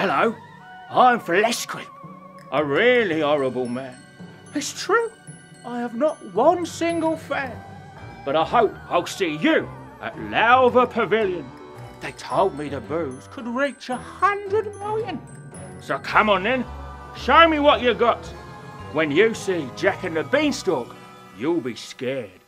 Hello, I'm Fleshcreep, a really horrible man. It's true, I have not one single fan, but I hope I'll see you at Lowther Pavilion. They told me the boos could reach a hundred million. So come on then, show me what you got. When you see Jack and the Beanstalk, you'll be scared.